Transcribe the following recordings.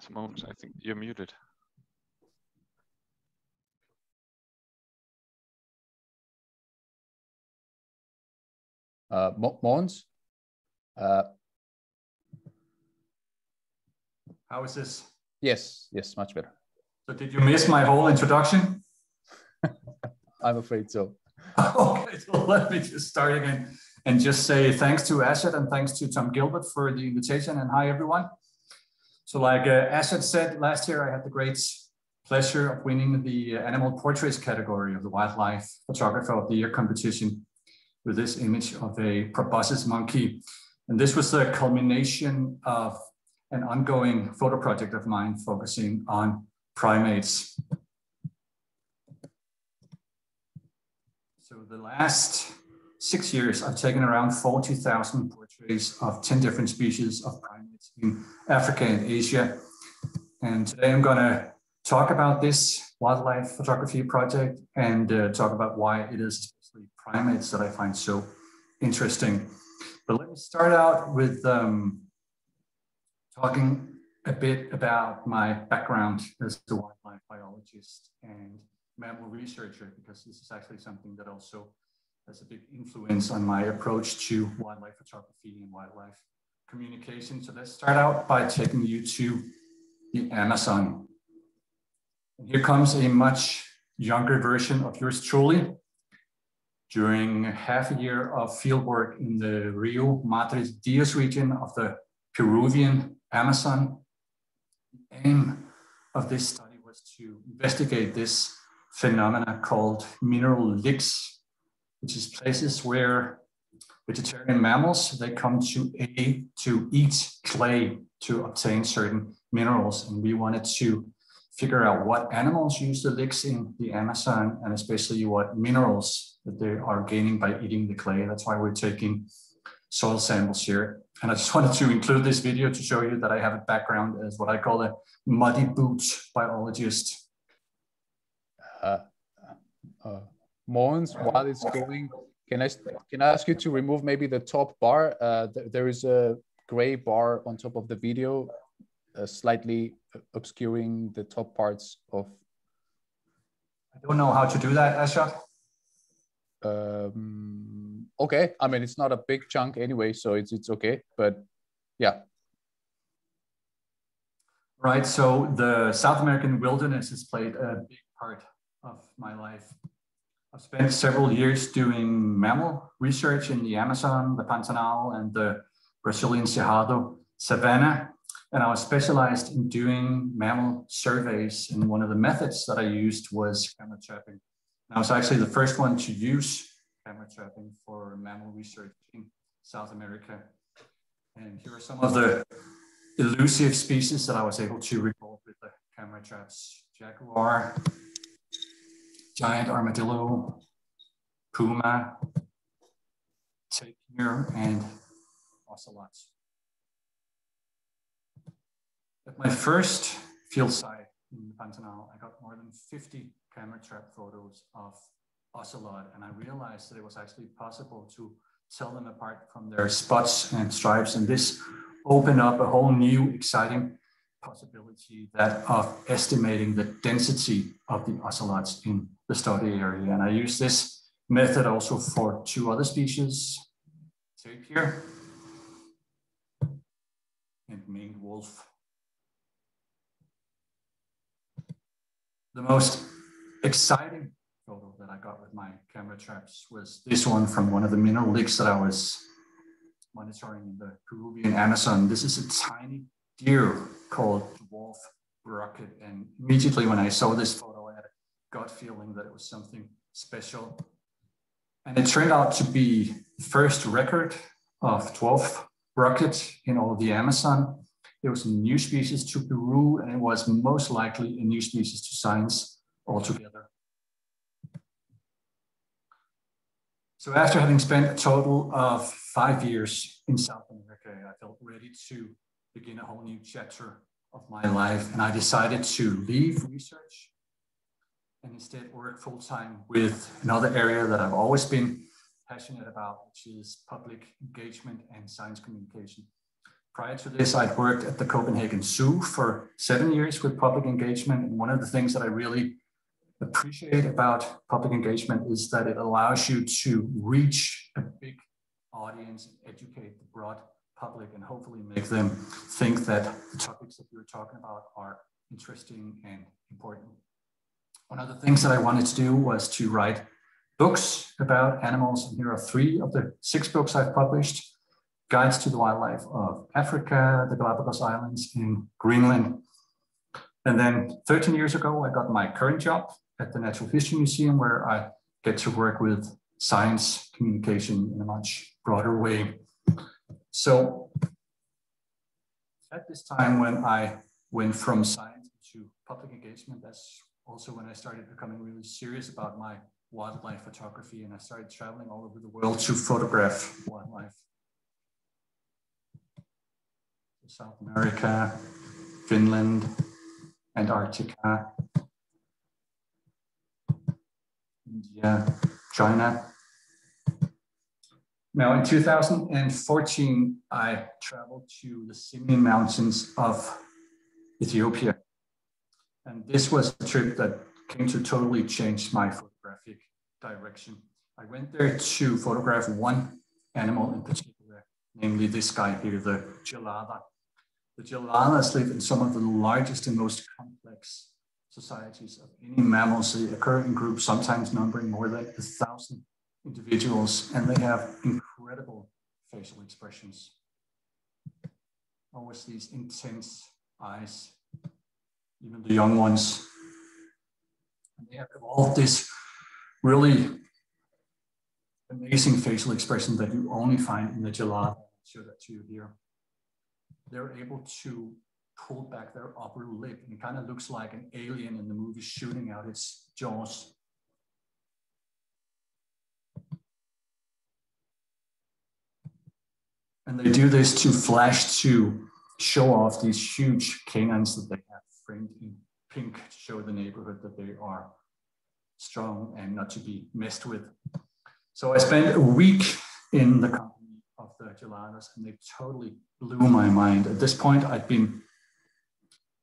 Simone, I think you're muted. Uh, Mons? Uh, How is this? Yes, yes, much better. So did you miss my whole introduction? I'm afraid so. okay, so let me just start again and just say thanks to Asad and thanks to Tom Gilbert for the invitation and hi everyone. So like uh, Asad said, last year I had the great pleasure of winning the animal portraits category of the wildlife photographer of the year competition with this image of a proboscis monkey. And this was the culmination of an ongoing photo project of mine focusing on primates. So the last six years, I've taken around 40,000 portraits of 10 different species of primates Africa and Asia. And today I'm gonna talk about this wildlife photography project and uh, talk about why it is especially primates that I find so interesting. But let me start out with um, talking a bit about my background as a wildlife biologist and mammal researcher, because this is actually something that also has a big influence on my approach to wildlife photography and wildlife communication. So let's start out by taking you to the Amazon. Here comes a much younger version of yours truly. During half a year of fieldwork in the Rio Madre Dios region of the Peruvian Amazon, the aim of this study was to investigate this phenomena called mineral licks, which is places where vegetarian mammals, they come to a to eat clay to obtain certain minerals. And we wanted to figure out what animals use the licks in the Amazon and especially what minerals that they are gaining by eating the clay. That's why we're taking soil samples here. And I just wanted to include this video to show you that I have a background as what I call a muddy boot biologist. Uh, uh, it's going, can I can I ask you to remove maybe the top bar? Uh, th there is a gray bar on top of the video, uh, slightly obscuring the top parts of. I don't know how to do that, Asha. Um, okay, I mean it's not a big chunk anyway, so it's it's okay. But yeah. Right. So the South American wilderness has played a big part of my life. I've spent several years doing mammal research in the Amazon, the Pantanal, and the Brazilian Cerrado savanna. And I was specialized in doing mammal surveys. And one of the methods that I used was camera trapping. And I was actually the first one to use camera trapping for mammal research in South America. And here are some of the elusive species that I was able to record with the camera traps. Jaguar, giant armadillo, puma, tapir, and ocelots. At my first field site in the Pantanal, I got more than 50 camera trap photos of ocelot, and I realized that it was actually possible to tell them apart from their spots and stripes, and this opened up a whole new exciting possibility that of estimating the density of the ocelots in the study area. And I use this method also for two other species, tapir and maned wolf. The most exciting photo that I got with my camera traps was this one from one of the mineral licks that I was monitoring in the Peruvian Amazon. This is a tiny deer called dwarf brocket. And immediately when I saw this photo, I had a gut feeling that it was something special. And it turned out to be the first record of dwarf brocket in all of the Amazon. It was a new species to Peru, and it was most likely a new species to science altogether. So after having spent a total of five years in South America, I felt ready to begin a whole new chapter of my life. And I decided to leave research and instead work full time with another area that I've always been passionate about, which is public engagement and science communication. prior to this, I'd worked at the Copenhagen Zoo for seven years with public engagement. And one of the things that I really appreciate about public engagement is that it allows you to reach a big audience and educate the broad public and hopefully make them think that the topics that you're talking about are interesting and important. One of the things that I wanted to do was to write books about animals. And here are three of the six books I've published. Guides to the Wildlife of Africa, the Galapagos Islands, and Greenland. And then 13 years ago, I got my current job at the Natural History Museum, where I get to work with science communication in a much broader way. So at this time when I went from science to public engagement, that's also when I started becoming really serious about my wildlife photography and I started traveling all over the world to photograph wildlife. South America, Finland, Antarctica, India, China. Now, in 2014, I traveled to the Simien Mountains of Ethiopia. And this was a trip that came to totally change my photographic direction. I went there to photograph one animal in particular, namely this guy here, the gelada. The geladas live in some of the largest and most complex societies of any mammals. They occur in groups, sometimes numbering more than a thousand individuals, and they have incredible facial expressions. Always these intense eyes, even the young ones. And they have evolved this really amazing facial expression that you only find in the gelada. I'll show that to you here. They're able to pull back their upper lip and it kind of looks like an alien in the movie shooting out its jaws. And they do this to flash to show off these huge canines that they have framed in pink to show the neighborhood that they are strong and not to be messed with. So I spent a week in the company of the geladas and they totally blew my mind. At this point, I'd been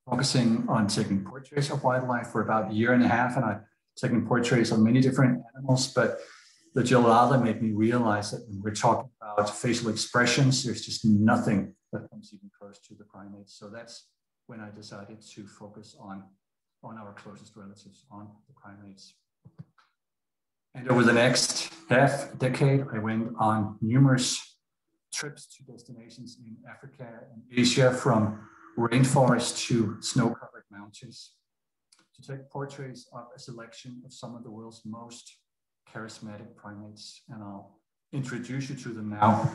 focusing on taking portraits of wildlife for about a year and a half and I'd taken portraits of many different animals, but the gelada made me realize that when we're talking about facial expressions, there's just nothing that comes even close to the primates. So that's when I decided to focus on, on our closest relatives, on the primates. And over the next half decade, I went on numerous trips to destinations in Africa and Asia, from rainforest to snow-covered mountains, to take portraits of a selection of some of the world's most charismatic primates, and I'll introduce you to them now.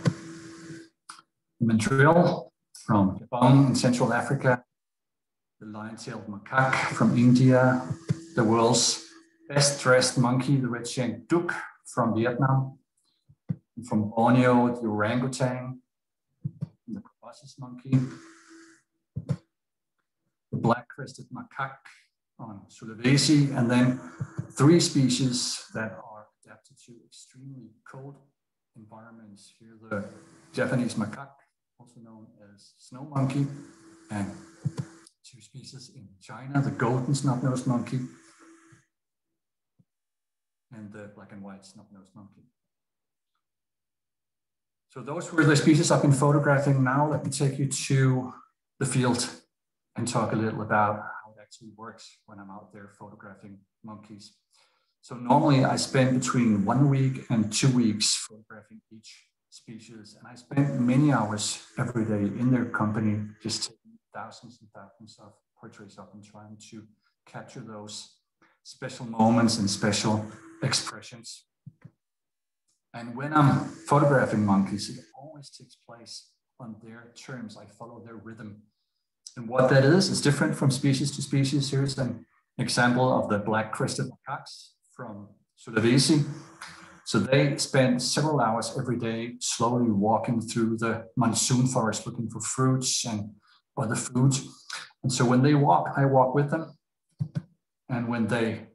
Mandrill from Gabon in Central Africa, the lion-tailed macaque from India, the world's best-dressed monkey, the red shank douc from Vietnam, and from Borneo, the orangutan, the proboscis monkey, the black-crested macaque on Sulawesi, and then three species that are adapted to extremely cold environments. Here, the Japanese macaque, also known as snow monkey, and two species in China, the golden snub-nosed monkey and the black and white snub-nosed monkey. So those were the species I've been photographing. Now let me take you to the field and talk a little about how it actually works when I'm out there photographing monkeys. So normally I spend between one week and two weeks photographing each species. And I spend many hours every day in their company, just taking thousands and thousands of portraits of them, trying to capture those special moments and special expressions. And when I'm photographing monkeys, it always takes place on their terms. I follow their rhythm. And what that is, is different from species to species. Here's an example of the black crested macaques from Sulawesi. So they spend several hours every day slowly walking through the monsoon forest looking for fruits and other food. And so when they walk, I walk with them. And when they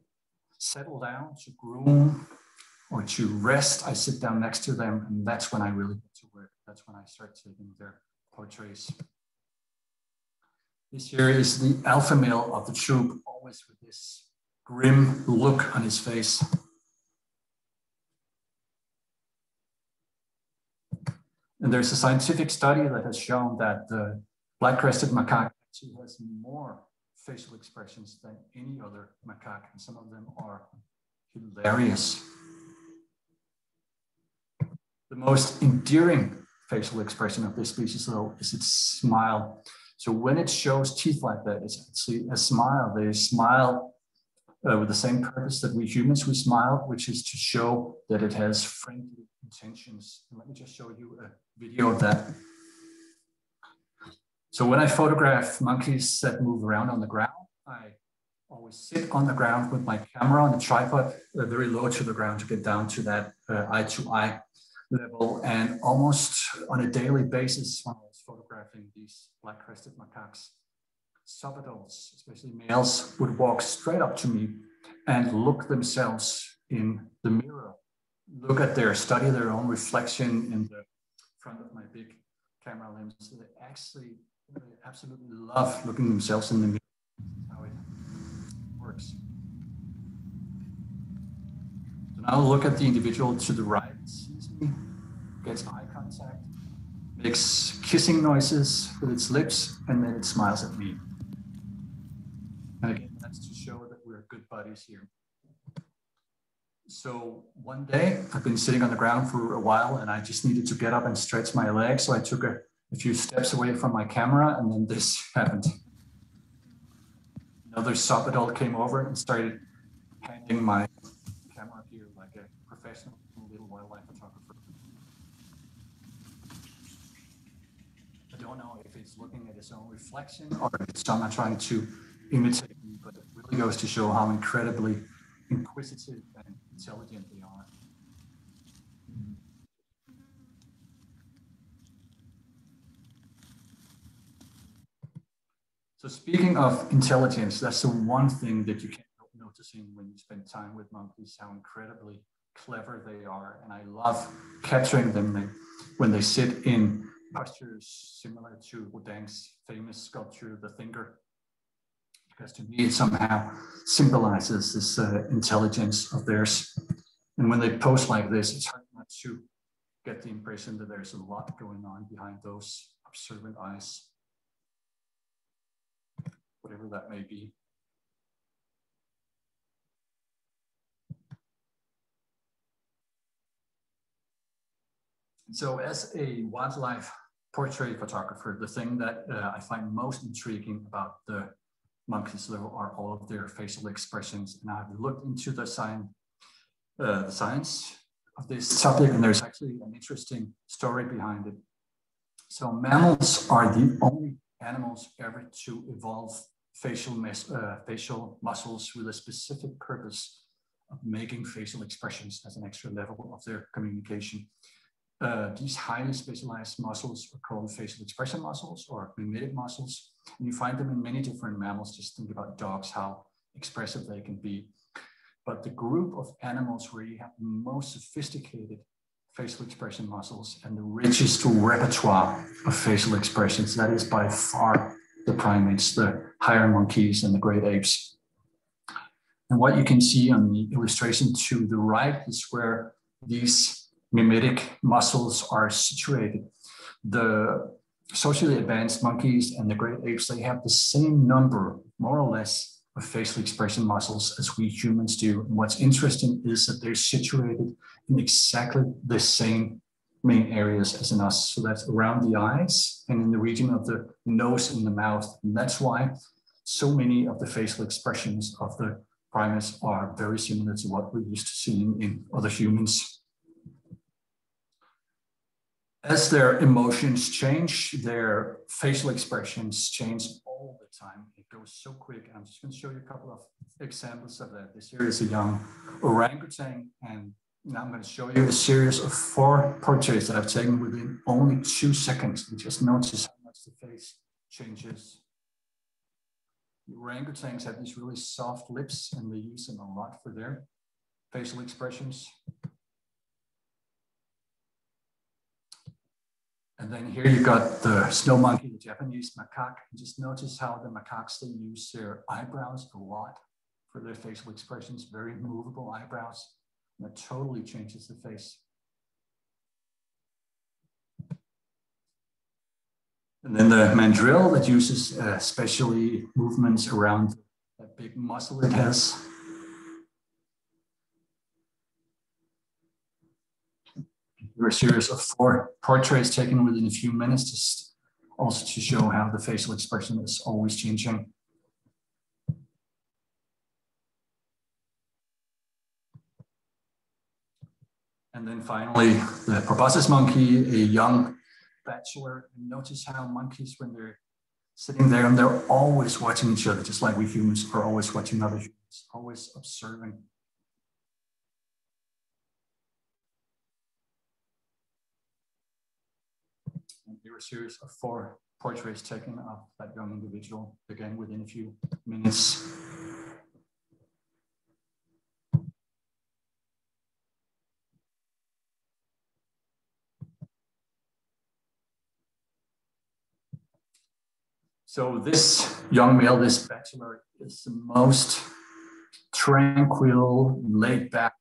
settle down to groom or to rest, I sit down next to them. And that's when I really get to work. That's when I start taking their portraits. This here is the alpha male of the troop, always with this grim look on his face. And there's a scientific study that has shown that the black-crested macaque actually has more facial expressions than any other macaque, and some of them are hilarious. The most endearing facial expression of this species, though, is its smile. So when it shows teeth like that, it's actually a smile. They smile uh, with the same purpose that we humans we smile, which is to show that it has friendly intentions. Let me just show you a video of that. So when I photograph monkeys that move around on the ground, I always sit on the ground with my camera on the tripod, uh, very low to the ground to get down to that uh, eye to eye level. And almost on a daily basis, when I was photographing these black crested macaques, subadults, especially males, would walk straight up to me and look themselves in the mirror, look at their, study their own reflection in the front of my big camera lens. So they actually they absolutely love looking themselves in the mirror. How it works. So now look at the individual to the right, sees me, gets eye contact, makes kissing noises with its lips, and then it smiles at me. And again, that's to show that we're good buddies here. So one day I've been sitting on the ground for a while and I just needed to get up and stretch my legs. So I took a, a few steps away from my camera and then this happened. Another subadult came over and started handing my camera here like a professional little wildlife photographer. I don't know if it's looking at its own reflection or if it's someone trying to imitate me, but it really goes to show how incredibly inquisitive and intelligent they are. So speaking of intelligence, that's the one thing that you can't help noticing when you spend time with monkeys, how incredibly clever they are. And I love capturing them when they sit in postures similar to Rodin's famous sculpture, The Thinker, because to me it somehow symbolizes this uh, intelligence of theirs. And when they pose like this, it's hard not to get the impression that there's a lot going on behind those observant eyes, whatever that may be. So as a wildlife portrait photographer, the thing that uh, I find most intriguing about the monkeys are all of their facial expressions. And I've looked into the, science, uh, the science of this topic, and there's actually an interesting story behind it. So mammals are the only animals ever to evolve facial, uh, facial muscles with a specific purpose of making facial expressions as an extra level of their communication. Uh, these highly specialized muscles are called facial expression muscles or mimetic muscles. And you find them in many different mammals. Just think about dogs, how expressive they can be. But the group of animals where you have the most sophisticated facial expression muscles and the richest repertoire of facial expressions, that is by far the primates, the higher monkeys and the great apes. And what you can see on the illustration to the right is where these mimetic muscles are situated. The socially advanced monkeys and the great apes, they have the same number, more or less, of facial expression muscles as we humans do. And what's interesting is that they're situated in exactly the same main areas as in us. So that's around the eyes and in the region of the nose and the mouth. And that's why so many of the facial expressions of the primates are very similar to what we're used to seeing in other humans as their emotions change, their facial expressions change all the time. It goes so quick. I'm just going to show you a couple of examples of that. This here is a young orangutan, and now I'm going to show you a series of four portraits that I've taken within only two seconds. And just notice how much the face changes. The orangutans have these really soft lips, and they use them a lot for their facial expressions. And then here you've got the snow monkey, the Japanese macaque. Just notice how the macaques, they use their eyebrows a lot for their facial expressions, very movable eyebrows. That totally changes the face. And then the mandrill that uses uh, especially movements around that big muscle it has. Here are a series of four portraits taken within a few minutes, just also to show how the facial expression is always changing. And then finally, the proboscis monkey, a young bachelor. And notice how monkeys, when they're sitting there and they're always watching each other, just like we humans are always watching other humans, always observing. And here are a series of four portraits taken of that young individual, again within a few minutes. So this young male, this bachelor, is the most tranquil, laid back,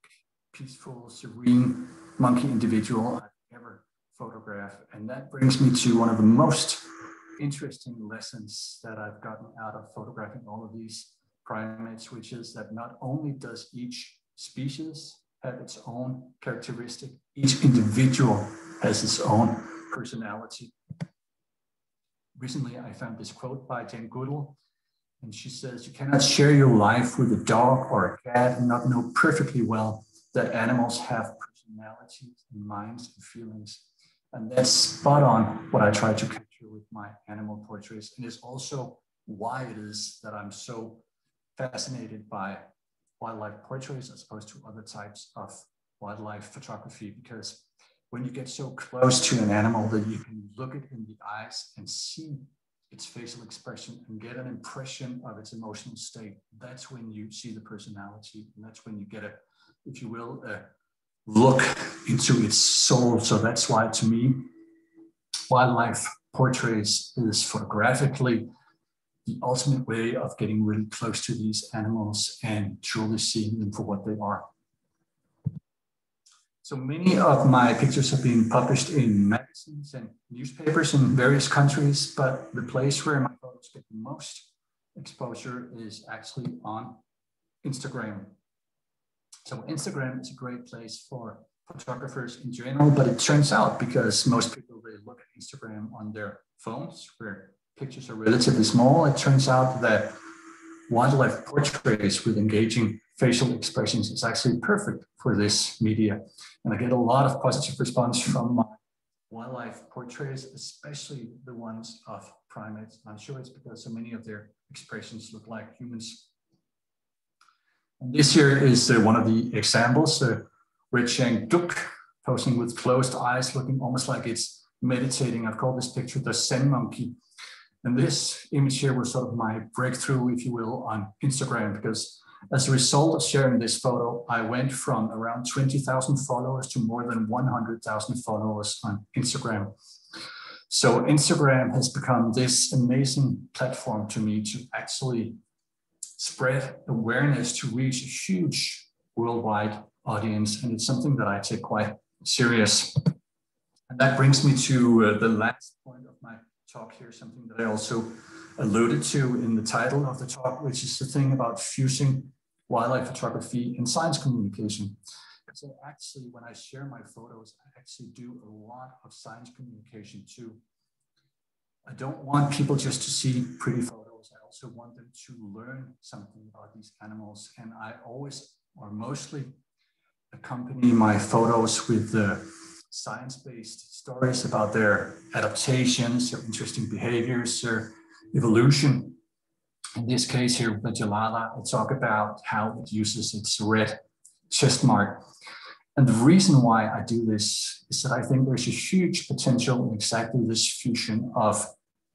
peaceful, serene monkey individual I've ever photographed. And that brings me to one of the most interesting lessons that I've gotten out of photographing all of these primates, which is that not only does each species have its own characteristic, each individual has its own personality recently I found this quote by Jane Goodall, and she says, You cannot share your life with a dog or a cat and not know perfectly well that animals have personalities and minds and feelings. And that's spot on what I try to capture with my animal portraits. And it's also why it is that I'm so fascinated by wildlife portraits as opposed to other types of wildlife photography, because when you get so close to an animal that you can look it in the eyes and see its facial expression and get an impression of its emotional state, that's when you see the personality. And that's when you get a, if you will, a look into its soul. So that's why, to me, wildlife portraits is photographically the ultimate way of getting really close to these animals and truly seeing them for what they are. So many of my pictures have been published in magazines and newspapers in various countries, but the place where my photos get the most exposure is actually on Instagram. So Instagram is a great place for photographers in general, but it turns out because most people they look at Instagram on their phones where pictures are relatively small, it turns out that wildlife portraits with engaging facial expressions is actually perfect for this media. And I get a lot of positive response from my wildlife portraits, especially the ones of primates. I'm sure it's because so many of their expressions look like humans. This here is uh, one of the examples, uh, red-shank douc posing with closed eyes, looking almost like it's meditating. I've called this picture the Zen monkey. And this image here was sort of my breakthrough, if you will, on Instagram, because as a result of sharing this photo, I went from around 20,000 followers to more than 100,000 followers on Instagram. So Instagram has become this amazing platform to me to actually spread awareness to reach a huge worldwide audience. And it's something that I take quite serious. And that brings me to uh, the last point of my talk here, something that I also alluded to in the title of the talk, which is the thing about fusing wildlife photography and science communication. So actually, when I share my photos, I actually do a lot of science communication too. I don't want people just to see pretty photos. I also want them to learn something about these animals. And I always, or mostly, accompany my photos with the science-based stories about their adaptations, their interesting behaviors, their evolution. In this case here, with the gelada, I talk about how it uses its red chest mark. And the reason why I do this is that I think there's a huge potential in exactly this fusion of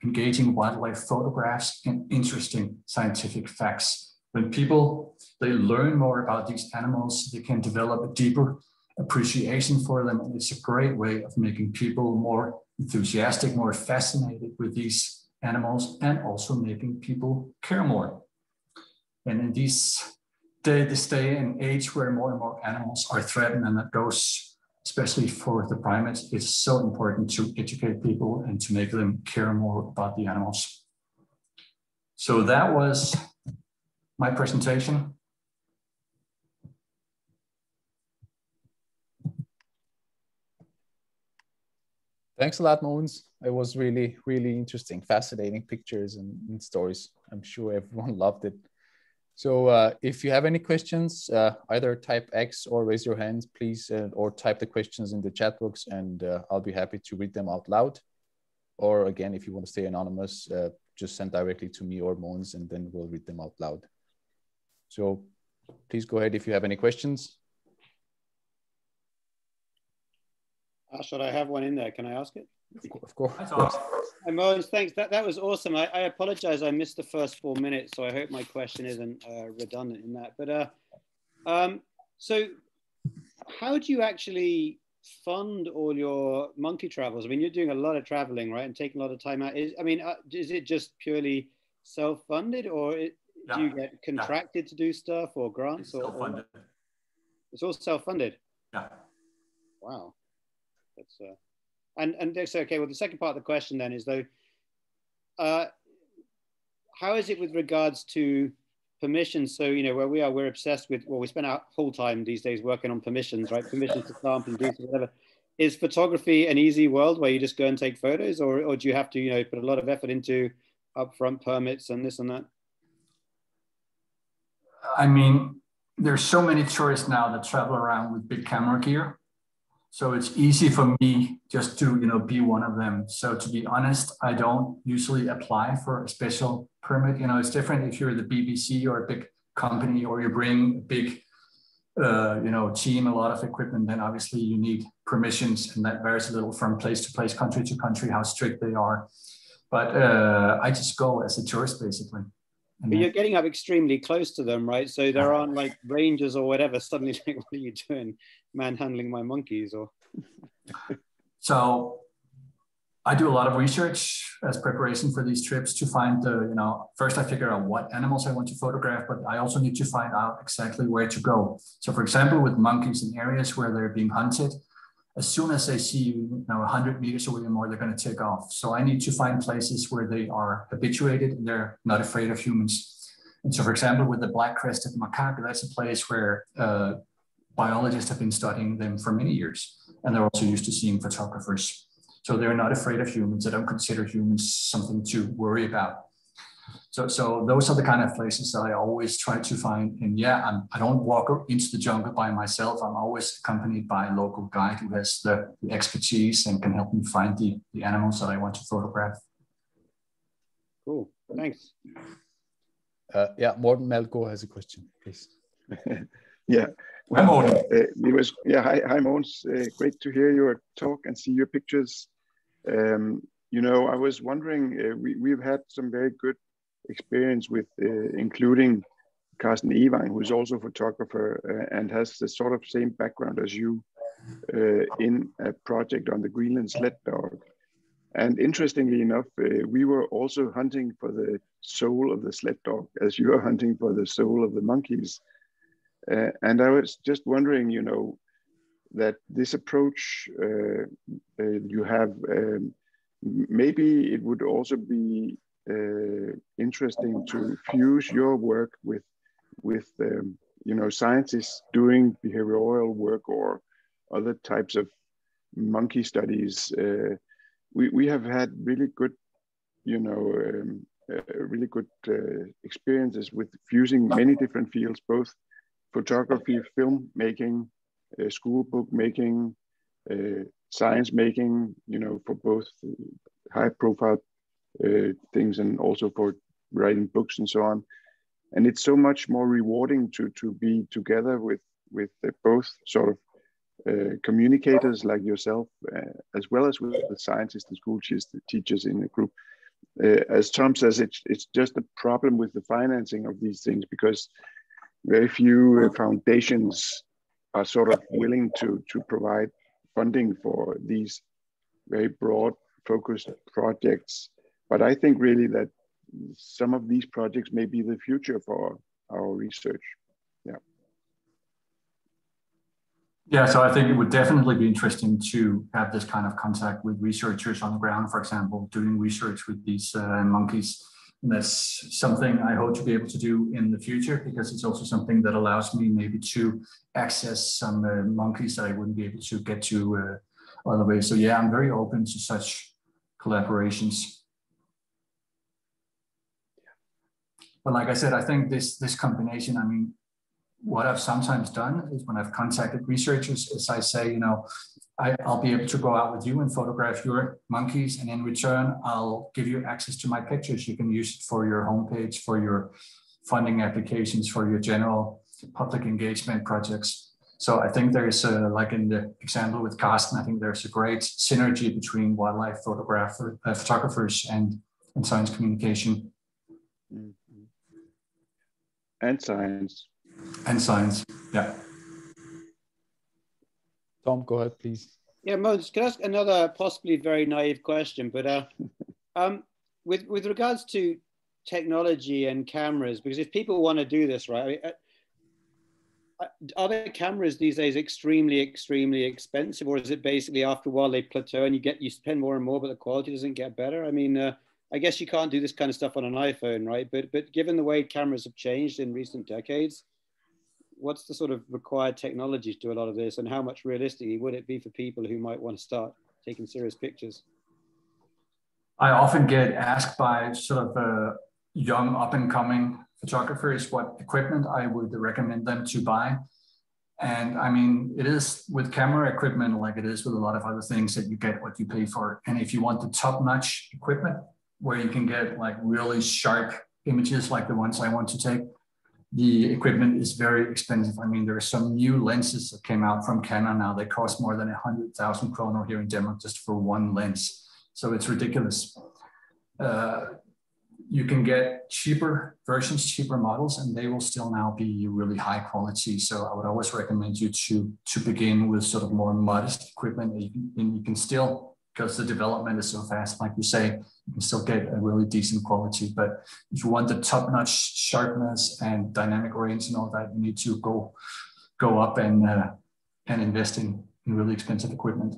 engaging wildlife photographs and interesting scientific facts. When people they learn more about these animals, they can develop a deeper appreciation for them. And it's a great way of making people more enthusiastic, more fascinated with these animals, and also making people care more. And in this day, this day and age where more and more animals are threatened, and that goes especially for the primates, it's so important to educate people and to make them care more about the animals. So that was my presentation. Thanks a lot, Mogens. It was really, really interesting, fascinating pictures and, and stories. I'm sure everyone loved it. So uh, if you have any questions, uh, either type X or raise your hands, please, uh, or type the questions in the chat box and uh, I'll be happy to read them out loud. Or again, if you want to stay anonymous, uh, just send directly to me or Mogens and then we'll read them out loud. So please go ahead if you have any questions. Uh, should I have one in there? Can I ask it? Of course. Of course. Hey, Mogens, thanks. That, that was awesome. I, I apologize. I missed the first four minutes, so I hope my question isn't uh, redundant in that. But uh, um, so, how do you actually fund all your monkey travels? I mean, you're doing a lot of traveling, right, and taking a lot of time out. Is I mean, uh, is it just purely self-funded, or it, yeah. do you get contracted yeah. to do stuff, or grants, it's or self-funded? It's all self-funded. Yeah. Wow. That's uh, and and that's okay. Well, the second part of the question then is though, uh, how is it with regards to permissions? So you know where we are, we're obsessed with. Well, we spend our whole time these days working on permissions, right? Permissions to sample and do whatever. Is photography an easy world where you just go and take photos, or or do you have to you know put a lot of effort into upfront permits and this and that? I mean, there's so many tourists now that travel around with big camera gear so it's easy for me just to you know be one of them. So to be honest, I don't usually apply for a special permit. You know, it's different if you're the BBC or a big company or you bring a big uh, you know team, a lot of equipment. Then obviously you need permissions, and that varies a little from place to place, country to country, how strict they are. But uh, I just go as a tourist basically. But you're getting up extremely close to them, right? So there aren't like rangers or whatever suddenly like, what are you doing? Manhandling my monkeys or so I do a lot of research as preparation for these trips to find the, you know, first I figure out what animals I want to photograph, but I also need to find out exactly where to go. So for example, with monkeys in areas where they're being hunted, as soon as they see you, know, 100 meters away or more, they're going to take off. So I need to find places where they are habituated and they're not afraid of humans. And so, for example, with the black-crested macaque, that's a place where uh, biologists have been studying them for many years. And they're also used to seeing photographers. So they're not afraid of humans. They don't consider humans something to worry about. So, so those are the kind of places that I always try to find. And yeah, I'm, I do not walk into the jungle by myself. I'm always accompanied by a local guide who has the, the expertise and can help me find the, the animals that I want to photograph. Cool. Thanks. Uh, yeah, Morten Meldgaard has a question, please. yeah. Hi, Morten. Uh, it was, yeah, hi, hi Mogens. Uh, great to hear your talk and see your pictures. Um, you know, I was wondering, uh, we, we've had some very good experience with uh, including Carsten Egevang, who's also a photographer uh, and has the sort of same background as you uh, in a project on the Greenland sled dog. And interestingly enough, we were also hunting for the soul of the sled dog, as you are hunting for the soul of the monkeys. Uh, and I was just wondering, you know, that this approach uh, uh, you have, um, maybe it would also be uh, interesting to fuse your work with, with um, you know, scientists doing behavioral work or other types of monkey studies. Uh, we, we have had really good, you know, um, uh, really good experiences with fusing many different fields, both photography, film making, uh, school book making, uh, science making, you know, for both high profile uh, things and also for writing books and so on. And it's so much more rewarding to, to be together with, with both sort of uh, communicators like yourself, uh, as well as with the scientists and school teachers in the group. Uh, as Tom says, it's, it's just a problem with the financing of these things because very few foundations are sort of willing to, to provide funding for these very broad focused projects. But I think really that some of these projects may be the future for our research. Yeah. Yeah, so I think it would definitely be interesting to have this kind of contact with researchers on the ground, for example, doing research with these uh, monkeys. And that's something I hope to be able to do in the future because it's also something that allows me maybe to access some uh, monkeys that I wouldn't be able to get to uh, other ways. So yeah, I'm very open to such collaborations. But like I said, I think this this combination, I mean, what I've sometimes done is when I've contacted researchers is I say, you know, I, will be able to go out with you and photograph your monkeys. And in return, I'll give you access to my pictures. You can use it for your homepage, for your funding applications, for your general public engagement projects. So I think there's a, like in the example with Carsten, I think there's a great synergy between wildlife photographer, uh, photographers and, and science communication. Mm-hmm. And science. And science, yeah. Tom, go ahead, please. Yeah, Mogens, can I ask another possibly very naive question? But uh, um, with with regards to technology and cameras, because if people want to do this, right? I mean, uh, are the cameras these days extremely, extremely expensive, or is it basically after a while they plateau and you get you spend more and more, but the quality doesn't get better? I mean, uh, I guess you can't do this kind of stuff on an iPhone, right? But but given the way cameras have changed in recent decades, what's the sort of required technology to do a lot of this and how much realistically would it be for people who might want to start taking serious pictures? I often get asked by sort of uh, young up and coming photographers what equipment I would recommend them to buy. And I mean, it is with camera equipment like it is with a lot of other things that you get what you pay for. And if you want the top notch equipment where you can get like really sharp images like the ones I want to take, the equipment is very expensive. I mean, there are some new lenses that came out from Canon now. They cost more than 100,000 kroner here in Denmark just for one lens. So it's ridiculous. Uh, you can get cheaper versions, cheaper models, and they will still now be really high quality. So I would always recommend you to, to begin with sort of more modest equipment. And you can, and you can still, because the development is so fast, like you say, you can still get a really decent quality. But if you want the top-notch sharpness and dynamic range and all that, you need to go go up and uh, and invest in, in really expensive equipment.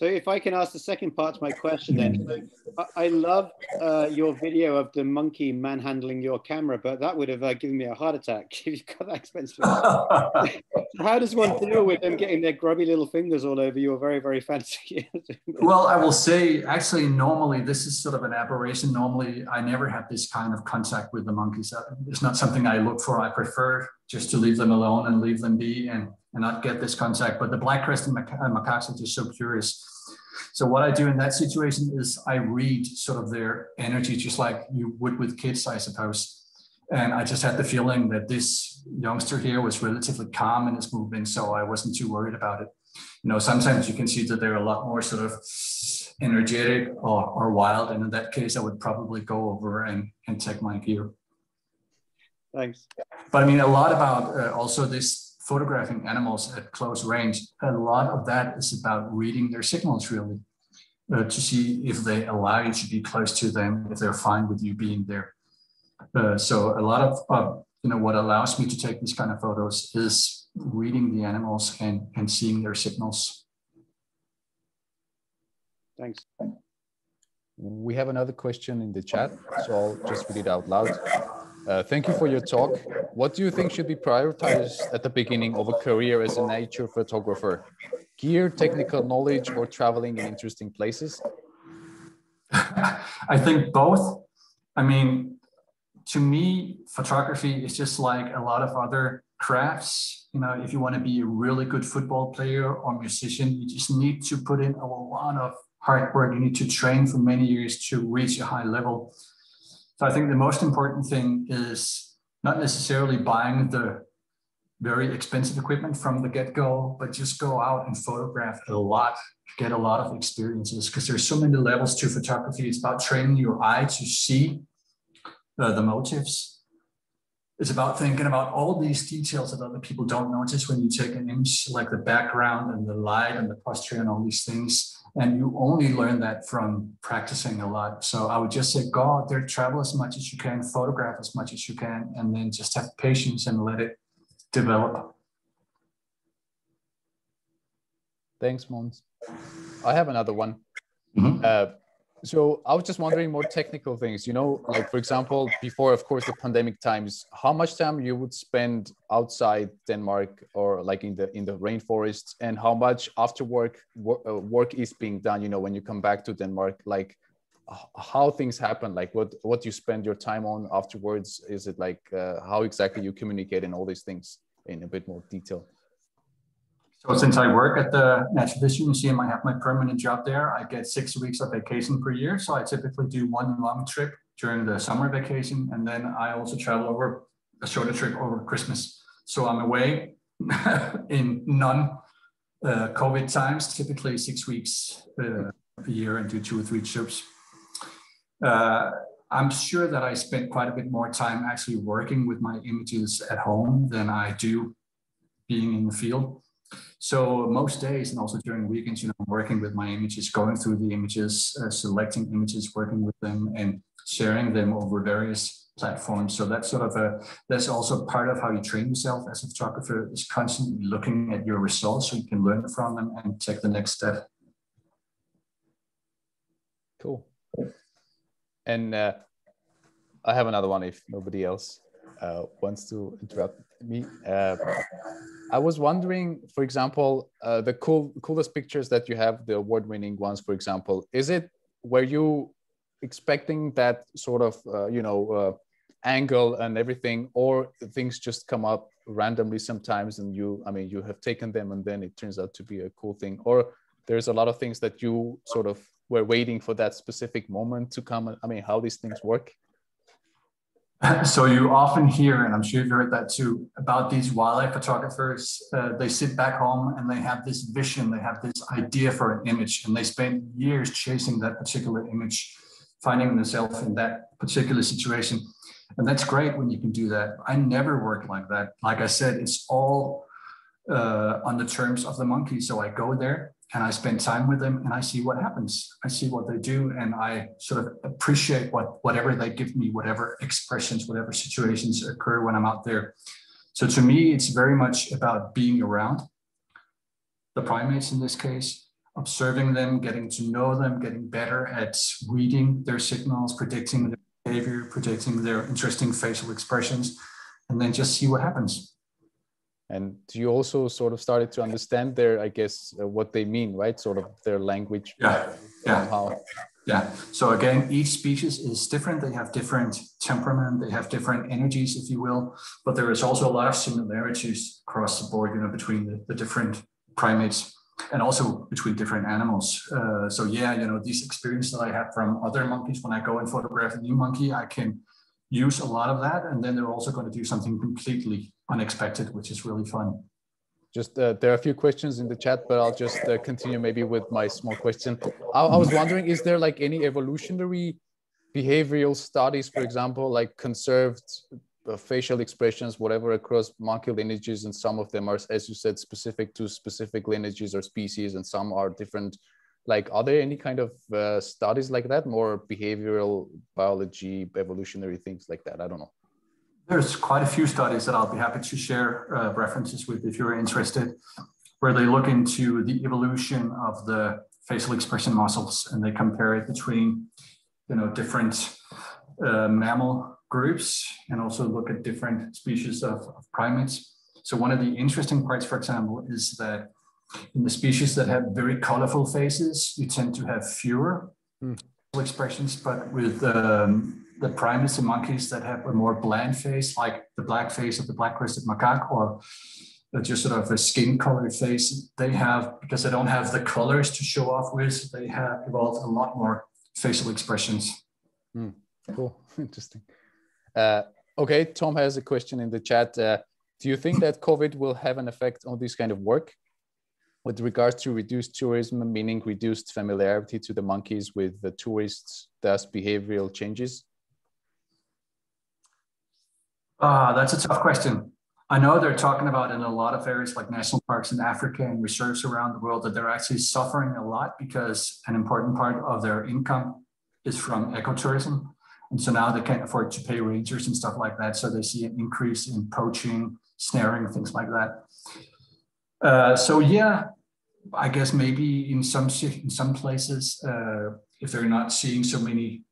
So if I can ask the second part to my question then, I love uh, your video of the monkey manhandling your camera, but that would have uh, given me a heart attack if you got that expensive. How does one deal with them getting their grubby little fingers all over your very, very fancy? well, I will say, actually, normally this is sort of an aberration. Normally, I never have this kind of contact with the monkeys. It's not something I look for. I prefer just to leave them alone and leave them be and, and not get this contact. But the black crested macaques are just so curious so what I do in that situation is I read sort of their energy, just like you would with kids, I suppose. And I just had the feeling that this youngster here was relatively calm in his movement, so I wasn't too worried about it. You know, sometimes you can see that they're a lot more sort of energetic or, or wild, and in that case, I would probably go over and, and take my gear. Thanks. But I mean, a lot about uh, also this photographing animals at close range, a lot of that is about reading their signals really uh, to see if they allow you to be close to them, if they're fine with you being there. Uh, so a lot of, uh, you know, what allows me to take these kind of photos is reading the animals and, and seeing their signals. Thanks. We have another question in the chat, so I'll just read it out loud. Uh, thank you for your talk. What do you think should be prioritized at the beginning of a career as a nature photographer? Gear, technical knowledge, or traveling in interesting places? I think both. I mean, to me, photography is just like a lot of other crafts. You know, if you want to be a really good football player or musician, you just need to put in a lot of hard work. You need to train for many years to reach a high level. So I think the most important thing is not necessarily buying the very expensive equipment from the get-go, but just go out and photograph a lot, get a lot of experiences because there's so many levels to photography. It's about training your eye to see uh, the motives. It's about thinking about all these details that other people don't notice when you take an image, like the background and the light and the posture and all these things. And you only learn that from practicing a lot. So I would just say, go out there, travel as much as you can, photograph as much as you can, and then just have patience and let it develop. Thanks, Mogens. I have another one. Mm-hmm. Uh, so I was just wondering more technical things, you know, like for example, before, of course, the pandemic times, how much time you would spend outside Denmark or like in the in the rainforest, and how much after work work, uh, work is being done, you know, when you come back to Denmark, like how things happen, like what what you spend your time on afterwards. Is it like uh, how exactly you communicate and all these things in a bit more detail? So since I work at the Natural History Museum, I have my permanent job there. I get six weeks of vacation per year. So I typically do one long trip during the summer vacation. And then I also travel over a shorter trip over Christmas. So I'm away in non uh, COVID times, typically six weeks uh, a year and do two or three trips. Uh, I'm sure that I spend quite a bit more time actually working with my images at home than I do being in the field. So most days and also during weekends, you know, I'm working with my images, going through the images, uh, selecting images, working with them and sharing them over various platforms. So that's sort of a, that's also part of how you train yourself as a photographer is constantly looking at your results so you can learn from them and take the next step. Cool. And uh, I have another one if nobody else uh, wants to interrupt me. Uh, I was wondering, for example, uh, the cool coolest pictures that you have, the award-winning ones, for example, is it were you expecting that sort of uh, you know uh, angle and everything, or things just come up randomly sometimes, and you, I mean, you have taken them, and then it turns out to be a cool thing, or there's a lot of things that you sort of were waiting for that specific moment to come. I mean, how these things work. So you often hear, and I'm sure you've heard that too, about these wildlife photographers. Uh, they sit back home and they have this vision, they have this idea for an image, and they spend years chasing that particular image, finding themselves in that particular situation. And that's great when you can do that. I never work like that. Like I said, it's all uh, on the terms of the monkey. So I go there, and I spend time with them and I see what happens. I see what they do and I sort of appreciate what whatever they give me, whatever expressions, whatever situations occur when I'm out there. So to me, it's very much about being around the primates in this case, observing them, getting to know them, getting better at reading their signals, predicting their behavior, predicting their interesting facial expressions, and then just see what happens and you also sort of started to understand their i guess uh, what they mean right? Sort of their language. Yeah yeah. Somehow. yeah. So again each species is different. They have different temperament. They have different energies if you will. But there is also a lot of similarities across the board you know between the, the different primates and also between different animals. Uh, so yeah you know these experiences that i have from other monkeys when i go and photograph a new monkey i can use a lot of that. And then they're also going to do something completely unexpected, which is really fun. Just uh, there are a few questions in the chat, but I'll just uh, continue maybe with my small question. I, I, was wondering, is there like any evolutionary behavioral studies, for example, like conserved uh, facial expressions, whatever, across monkey lineages, and some of them are, as you said, specific to specific lineages or species, and some are different. Like, are there any kind of uh, studies like that, more behavioral biology, evolutionary things like that? I don't know. There's quite a few studies that I'll be happy to share uh, references with if you're interested, where they look into the evolution of the facial expression muscles and they compare it between, you know, different uh, mammal groups and also look at different species of, of primates. So one of the interesting parts, for example, is that in the species that have very colorful faces, you tend to have fewer mm. expressions, but with um, the primates and monkeys that have a more bland face, like the black face of the black-crested macaque, or just sort of a skin colored face, they have, because they don't have the colors to show off with, they have evolved a lot more facial expressions. Mm, cool, interesting. Uh, okay, Tom has a question in the chat. Uh, do you think that COVID will have an effect on this kind of work? With regards to reduced tourism, meaning reduced familiarity to the monkeys with the tourists, thus behavioral changes? Ah, that's a tough question. I know they're talking about in a lot of areas like national parks in Africa and reserves around the world that they're actually suffering a lot because an important part of their income is from ecotourism. And so now they can't afford to pay rangers and stuff like that. So they see an increase in poaching, snaring, things like that. Uh, so yeah, I guess maybe in some in some places, uh, if they're not seeing so many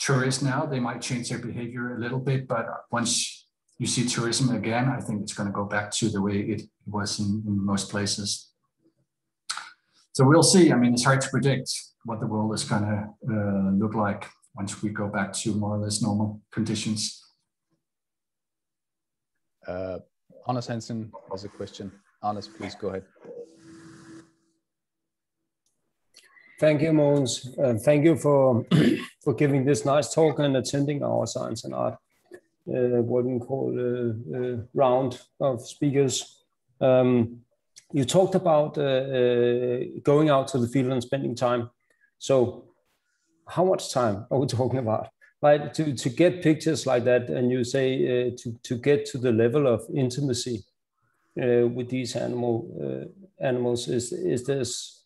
tourists now, they might change their behavior a little bit. But once you see tourism again, I think it's going to go back to the way it was in, in most places. So we'll see. I mean, it's hard to predict what the world is going to uh, look like once we go back to more or less normal conditions. Uh, Anders Hansen has a question. Anders, please go ahead. Thank you, Mogens. Uh, thank you for for giving this nice talk and attending our science and art, what we call uh, uh round of speakers. Um, you talked about uh, uh, going out to the field and spending time. So, how much time are we talking about? Like to, to get pictures like that, and you say to to get to the level of intimacy with these animal animals is is this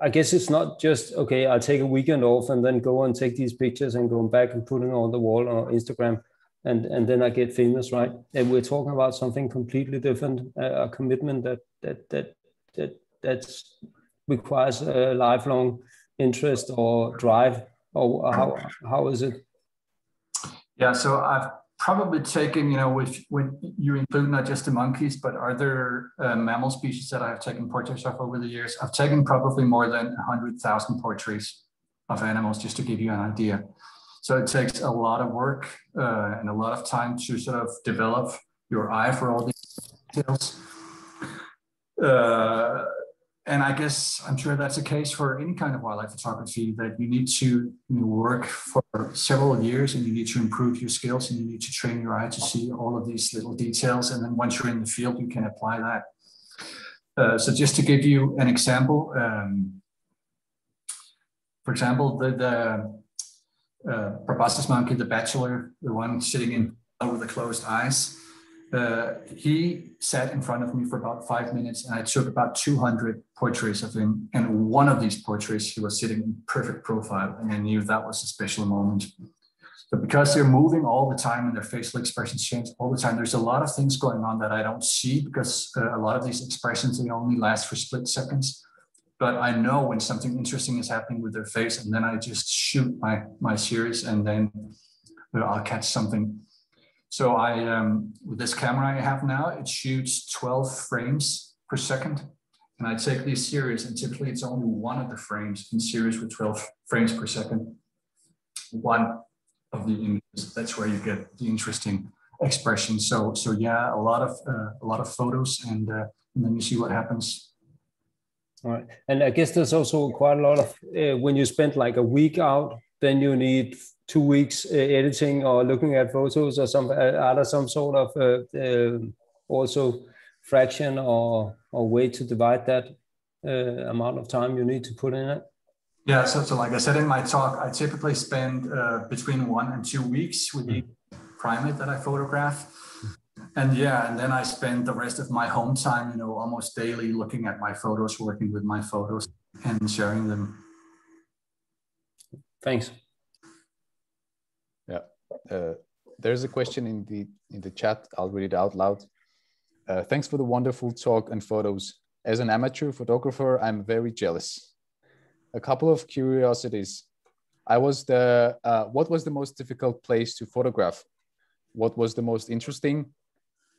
I guess it's not just okay. I'll take a weekend off and then go and take these pictures and go back and put them on the wall on Instagram, and and then I get famous, right? And we're talking about something completely different, a commitment that that that that that's requires a lifelong interest or drive. Or how how is it? Yeah, so I've probably taken, you know, with when you include not just the monkeys, but other uh, mammal species that I've taken portraits of over the years, I've taken probably more than 100,000 portraits of animals, just to give you an idea. So it takes a lot of work uh, and a lot of time to sort of develop your eye for all these details. Uh, and I guess I'm sure that's the case for any kind of wildlife photography that you need to work for several years and you need to improve your skills and you need to train your eye to see all of these little details. And then once you're in the field, you can apply that. Uh, so just to give you an example, um, for example, the, the uh, proboscis monkey, the bachelor, the one sitting in with the closed eyes, uh, he sat in front of me for about five minutes and I took about 200 portraits of him. And one of these portraits, he was sitting in perfect profile. And I knew that was a special moment. But because they're moving all the time and their facial expressions change all the time, there's a lot of things going on that I don't see because uh, a lot of these expressions, they only last for split seconds. But I know when something interesting is happening with their face, and then I just shoot my, my series and then I'll catch something so I, um, with this camera I have now, it shoots 12 frames per second. And I take these series and typically it's only one of the frames in series with 12 frames per second. One of the images, that's where you get the interesting expression. So, so yeah, a lot of, uh, a lot of photos and, uh, and then you see what happens. Right. And I guess there's also quite a lot of, uh, when you spend like a week out, then you need two weeks uh, editing or looking at photos or some uh, are there some sort of uh, uh, also fraction or or way to divide that uh, amount of time you need to put in it. Yeah so, so like i said in my talk i typically spend uh, between one and two weeks with the primate that i photograph and yeah and then i spend the rest of my home time you know almost daily looking at my photos working with my photos and sharing them thanks uh, there's a question in the in the chat. I'll read it out loud. Uh, thanks for the wonderful talk and photos. As an amateur photographer, I'm very jealous. A couple of curiosities. I was the uh, what was the most difficult place to photograph? What was the most interesting?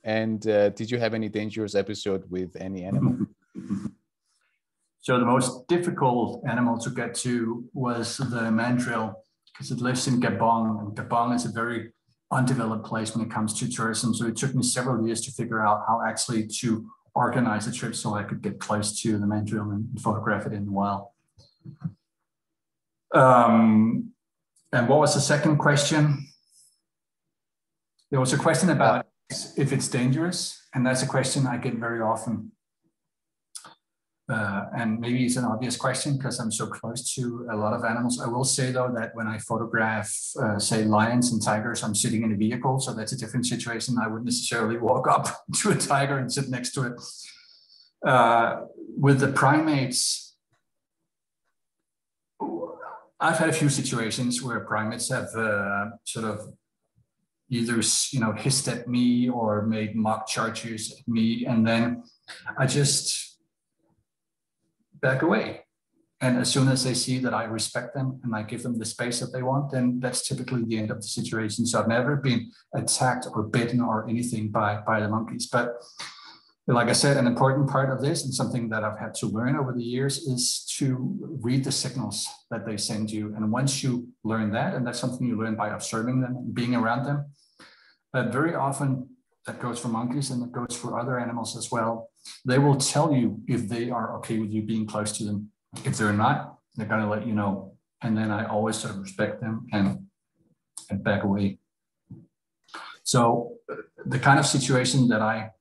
And uh, did you have any dangerous episode with any animal? so the most difficult animal to get to was the mandrill because it lives in Gabon, and Gabon is a very undeveloped place when it comes to tourism. So it took me several years to figure out how actually to organize a trip so I could get close to the mandrill and photograph it in the wild. Um, and what was the second question? There was a question about if it's dangerous, and that's a question I get very often. uh, and maybe it's an obvious question because I'm so close to a lot of animals. I will say though that when I photograph, uh, say, lions and tigers, I'm sitting in a vehicle, so that's a different situation. I wouldn't necessarily walk up to a tiger and sit next to it. Uh, with the primates, I've had a few situations where primates have uh, sort of either you know hissed at me or made mock charges at me, and then I just back away. And as soon as they see that I respect them and I give them the space that they want, then that's typically the end of the situation. So I've never been attacked or bitten or anything by, by the monkeys. But like I said, an important part of this and something that I've had to learn over the years is to read the signals that they send you. And once you learn that, and that's something you learn by observing them and being around them, but very often that goes for monkeys and that goes for other animals as well. They will tell you if they are okay with you being close to them. If they're not, they're going to let you know. And then I always sort of respect them and, and back away. So uh, the kind of situation that I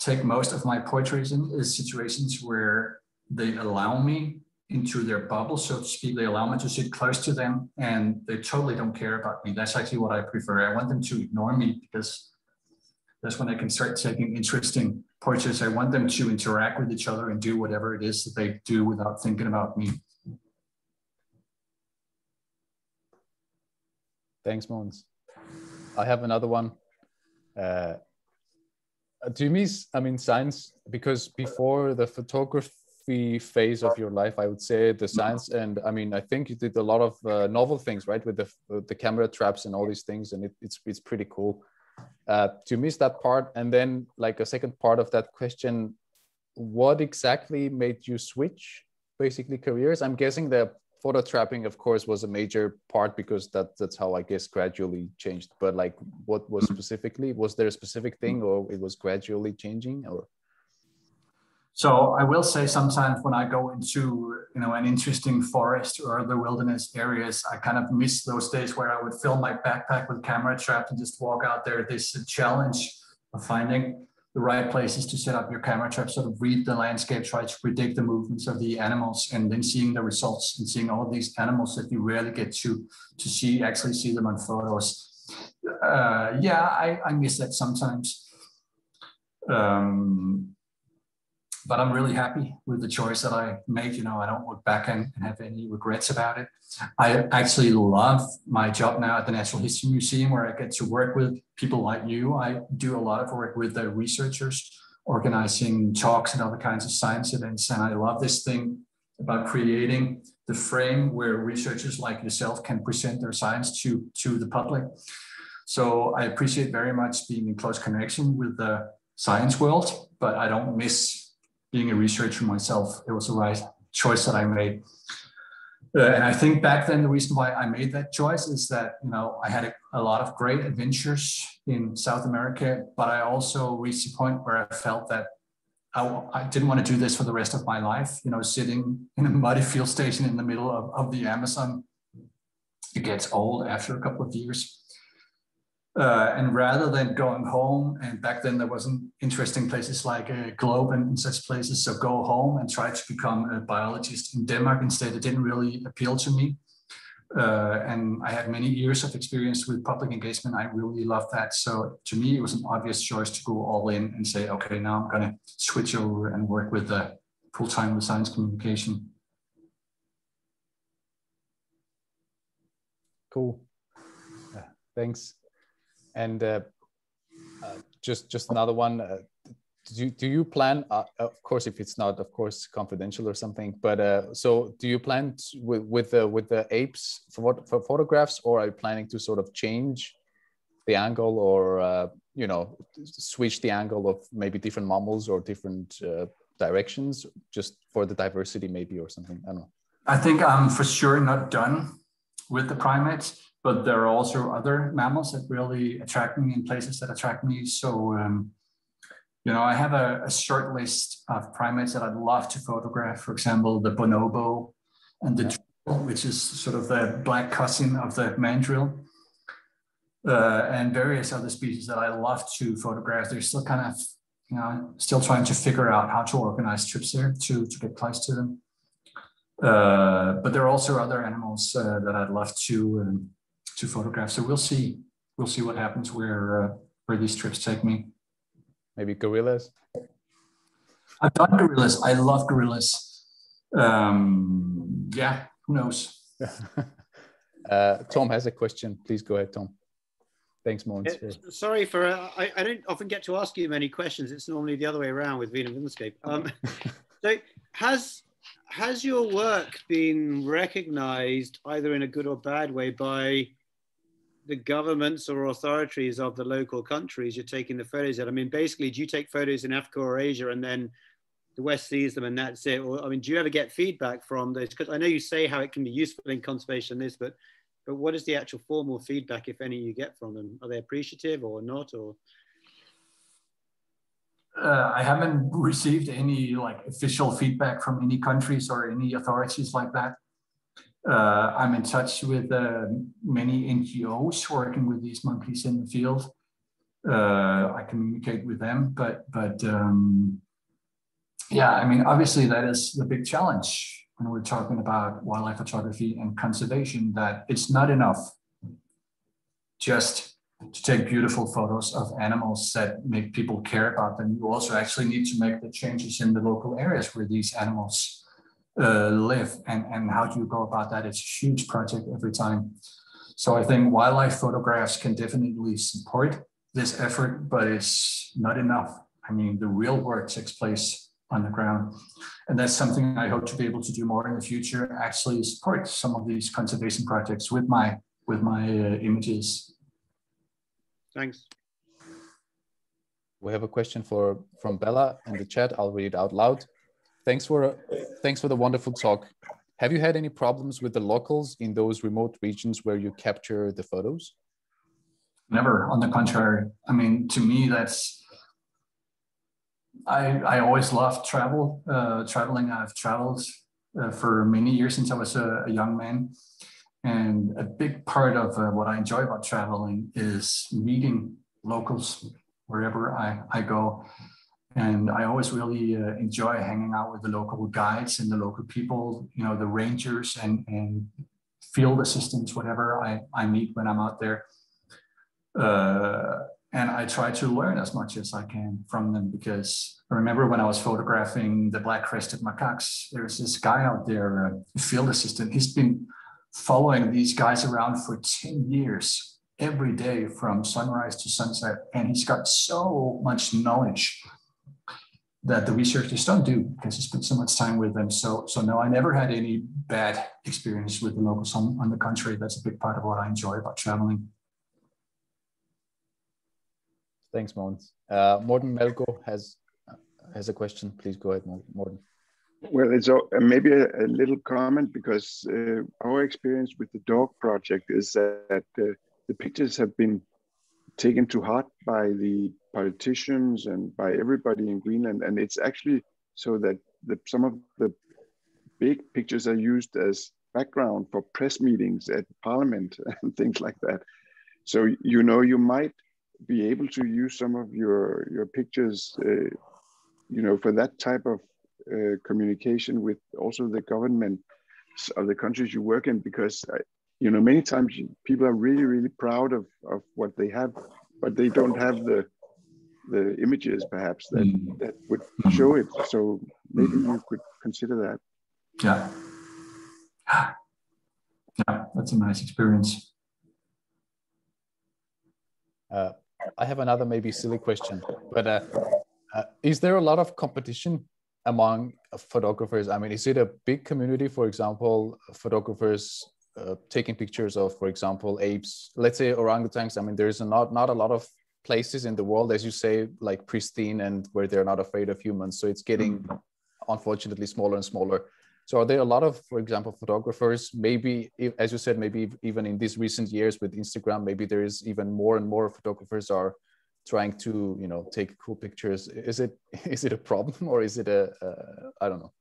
take most of my portraits in is situations where they allow me into their bubble, so to speak. They allow me to sit close to them and they totally don't care about me. That's actually what I prefer. I want them to ignore me because that's when I can start taking interesting portraits. I want them to interact with each other and do whatever it is that they do without thinking about me. Thanks, Mogens. I have another one. Uh, to me, I mean, science, because before the photography phase of your life, I would say the science, and I mean, I think you did a lot of uh, novel things, right, with the the camera traps and all these things, and it, it's it's pretty cool. Uh, to miss that part and then like a second part of that question what exactly made you switch basically careers? I'm guessing the photo trapping of course was a major part because that that's how i guess gradually changed but like what was mm-hmm. specifically was there a specific thing or it was gradually changing or so I will say sometimes when I go into you know an interesting forest or the wilderness areas, I kind of miss those days where I would fill my backpack with camera traps and just walk out there. This challenge of finding the right places to set up your camera trap, sort of read the landscape, try to predict the movements of the animals, and then seeing the results and seeing all these animals that you rarely get to to see, actually see them on photos. Uh, yeah, I, I miss that sometimes. Um, but I'm really happy with the choice that I made. You know, I don't look back and, and, have any regrets about it. I actually love my job now at the Natural History Museum, where I get to work with people like you. I do a lot of work with the researchers, organizing talks and other kinds of science events, and I love this thing about creating the frame where researchers like yourself can present their science to to the public. So I appreciate very much being in close connection with the science world, but I don't miss being a researcher myself, it was the right choice that I made. Uh, and I think back then the reason why I made that choice is that you know I had a, a, lot of great adventures in South America, but I also reached a point where I felt that I, I didn't want to do this for the rest of my life. You know, sitting in a muddy field station in the middle of, of the Amazon, it gets old after a couple of years. Uh, and rather than going home, and back then there wasn't interesting places like uh, Globe and, such places, so go home and try to become a biologist in Denmark instead. It didn't really appeal to me. Uh, and I had many years of experience with public engagement. I really loved that. So to me, it was an obvious choice to go all in and say, okay, now I'm going to switch over and work with the full time with science communication. Cool. Yeah, thanks. And uh, uh, just just another one. Uh, do you, do you plan? Uh, of course, if it's not, of course, confidential or something. But uh, so, do you plan with with the with the apes for, for photographs, or are you planning to sort of change the angle, or uh, you know, switch the angle of maybe different mammals or different directions, just for the diversity, maybe, or something? I don't know. I think I'm for sure not done with the primates but there are also other mammals that really attract me in places that attract me. So, um, you know, I have a, a, short list of primates that I'd love to photograph. For example, the bonobo and the drill, which is sort of the black cousin of the mandrill, uh, and various other species that I love to photograph. They're still kind of you know, still trying to figure out how to organize trips there to, to get close to them. Uh, but there are also other animals uh, that I'd love to um, to photograph. So we'll see. We'll see what happens where uh, where these trips take me. Maybe gorillas. I've done gorillas. I love gorillas. Um, yeah, who knows? uh, Tom has a question. Please go ahead, Tom. Thanks, Mogens. Uh, sorry for, uh, I, I, don't often get to ask you many questions. It's normally the other way around with Wien and Windscape. Um, so has, has your work been recognized either in a good or bad way by the governments or authorities of the local countries you're taking the photos at? I mean, basically, do you take photos in Africa or Asia and then the West sees them and that's it? Or, I mean, do you ever get feedback from those? Because I know you say how it can be useful in conservation, this, but but what is the actual formal feedback, if any, you get from them? Are they appreciative or not? Or uh, I haven't received any like official feedback from any countries or any authorities like that. Uh, I'm in touch with uh, many NGOs working with these monkeys in the field. Uh, I communicate with them, but but um, yeah, I mean, obviously that is the big challenge when we're talking about wildlife photography and conservation that it's not enough just to take beautiful photos of animals that make people care about them. You also actually need to make the changes in the local areas where these animals uh, live. And, and how do you go about that? It's a huge project every time. So I think wildlife photographs can definitely support this effort, but it's not enough. I mean, the real work takes place on the ground. And that's something I hope to be able to do more in the future, actually support some of these conservation projects with my, with my uh, images. Thanks. We have a question for from Bella in the chat. I'll read it out loud. Thanks for thanks for the wonderful talk. Have you had any problems with the locals in those remote regions where you capture the photos? Never. On the contrary, I mean, to me, that's I, I always loved travel, uh, traveling. I've traveled uh, for many years since I was a, a, young man. And a big part of uh, what I enjoy about traveling is meeting locals wherever I, I go. And I always really uh, enjoy hanging out with the local guides and the local people, you know, the rangers and, and field assistants, whatever I, I meet when I'm out there. Uh, and I try to learn as much as I can from them because I remember when I was photographing the black crested macaques, there's this guy out there, a field assistant. He's been following these guys around for 10 years, every day from sunrise to sunset. And he's got so much knowledge that the researchers don't do because he spent so much time with them. So, so no, I never had any bad experience with the locals. On, on the contrary, that's a big part of what I enjoy about traveling. Thanks, Mogens. Uh, Morten Meldgaard has has a question. Please go ahead, Morten. Well, it's a, maybe a, a, little comment because uh, our experience with the dog project is that uh, the pictures have been taken to heart by the politicians and by everybody in Greenland, and it's actually so that the, some of the big pictures are used as background for press meetings at parliament and things like that. So you know you might be able to use some of your your pictures, uh, you know, for that type of uh, communication with also the government of the countries you work in, because you know many times people are really really proud of of what they have, but they don't have the the images perhaps that mm. that would show it. So maybe you could consider that. Yeah. Yeah, that's a nice experience. Uh, I have another maybe silly question, but uh, uh, is there a lot of competition among photographers? I mean, is it a big community, for example, photographers uh, taking pictures of, for example, apes, let's say orangutans? I mean, there's not, not a lot of places in the world, as you say, like pristine and where they're not afraid of humans. So it's getting, unfortunately, smaller and smaller. So are there a lot of, for example, photographers, maybe, as you said, maybe even in these recent years with Instagram, maybe there is even more and more photographers are trying to, you know, take cool pictures. Is it, is it a problem or is it a? Uh, don't know.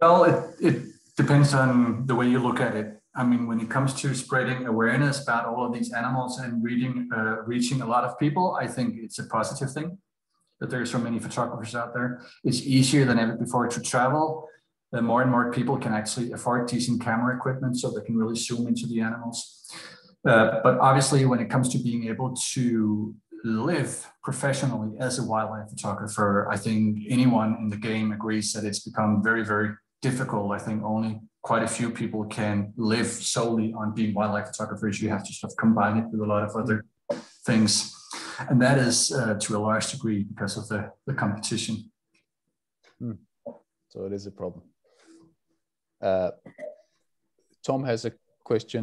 Well, it, it depends on the way you look at it. I mean, when it comes to spreading awareness about all of these animals and reading, uh, reaching a lot of people, I think it's a positive thing. that there are so many photographers out there. It's easier than ever before to travel. The more and more people can actually afford decent camera equipment so they can really zoom into the animals. Uh, but obviously, when it comes to being able to live professionally as a wildlife photographer, I think anyone in the game agrees that it's become very, very difficult. I think only quite a few people can live solely on being wildlife photographers. You have to sort of combine it with a lot of other things. And that is uh, to a large degree because of the, the competition. Hmm. So it is a problem. Uh, Tom has a question.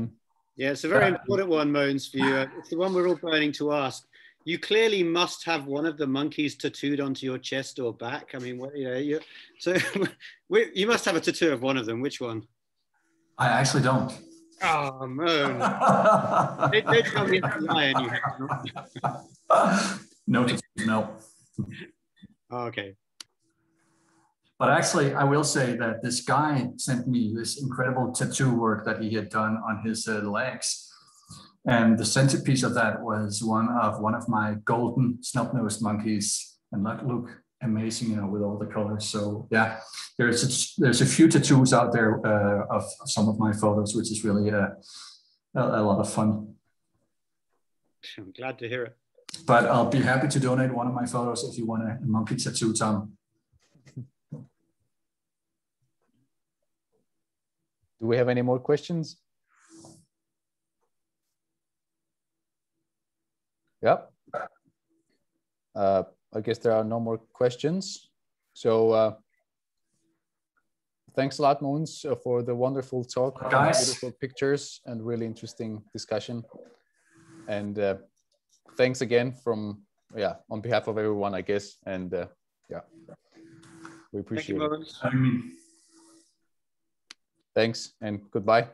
Yeah, it's a very important one, Mogens, for you. It's the one we're all burning to ask. You clearly must have one of the monkeys tattooed onto your chest or back. I mean, you know, you so you must have a tattoo of one of them. Which one? I actually don't. Oh, Moon. they, they tell me it's a lion you have. no, no. Okay. But actually, I will say that this guy sent me this incredible tattoo work that he had done on his uh, legs. And the centerpiece of that was one of one of my golden snub-nosed monkeys. And that look amazing, you know, with all the colors. So yeah, there's a, there's a few tattoos out there uh, of, some of my photos, which is really uh, a, a lot of fun. I'm glad to hear it. But I'll be happy to donate one of my photos if you want a monkey tattoo, Tom. Do we have any more questions? Yep. Uh, I guess there are no more questions. So uh, thanks a lot, Mogens, uh, for the wonderful talk, Guys. beautiful pictures, and really interesting discussion. And uh, thanks again from yeah on behalf of everyone, I guess. And uh, yeah, we appreciate Thank you, it. Thanks and goodbye.